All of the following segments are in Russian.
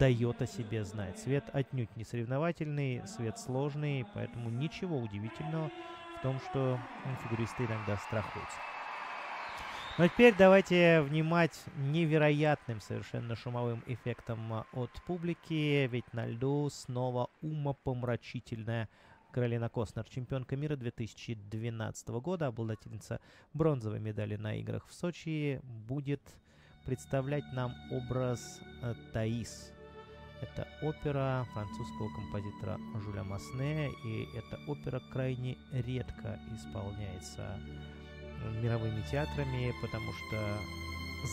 дает о себе знать. Свет отнюдь не соревновательный, свет сложный, поэтому ничего удивительного в том, что фигуристы иногда страхуются. Но теперь давайте внимать невероятным совершенно шумовым эффектом а, от публики, ведь на льду снова умопомрачительная Каролина Костнер, чемпионка мира 2012 года, обладательница бронзовой медали на играх в Сочи, будет представлять нам образ э, Таис. Это опера французского композитора Жюля Масне, и эта опера крайне редко исполняется мировыми театрами, потому что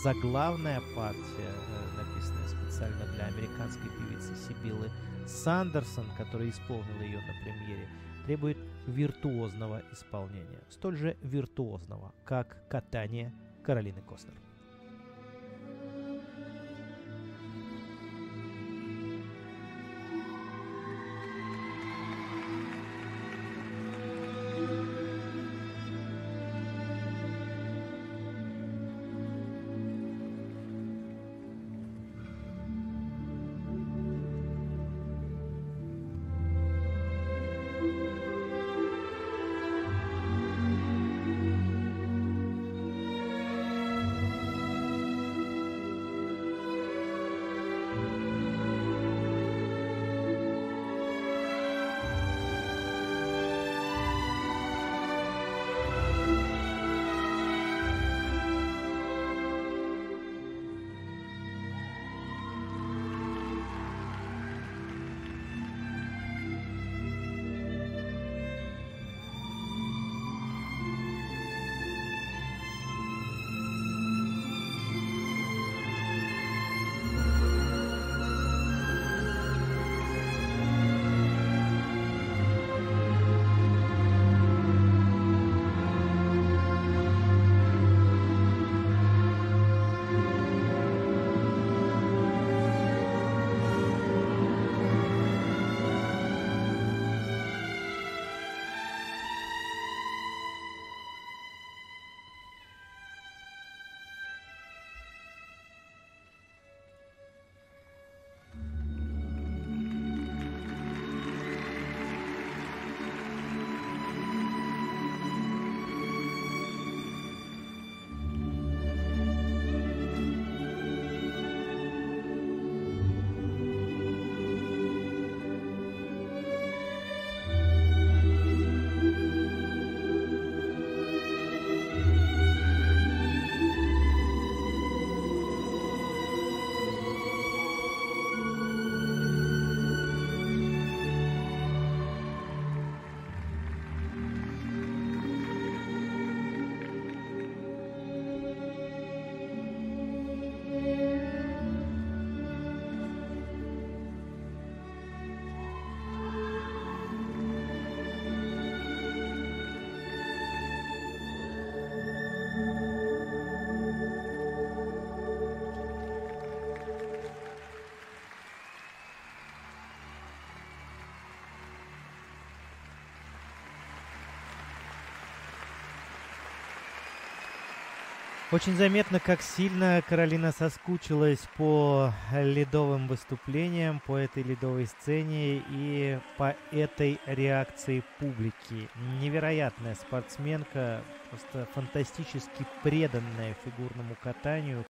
заглавная партия, э, написанная специально для американской певицы Сибилы Сандерсон, которая исполнила ее на премьере, требует виртуозного исполнения, столь же виртуозного, как катание Каролины Костнер. Очень заметно, как сильно Каролина соскучилась по ледовым выступлениям, по этой ледовой сцене и по этой реакции публики. Невероятная спортсменка, просто фантастически преданная фигурному катанию,